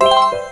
you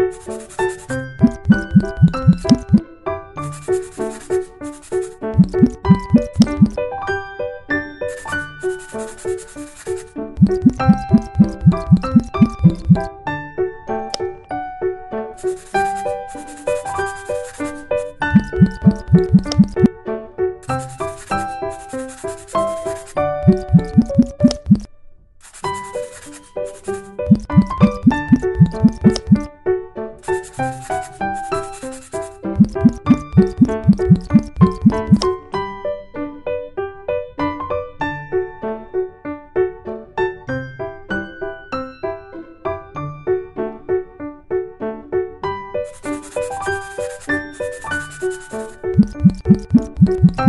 you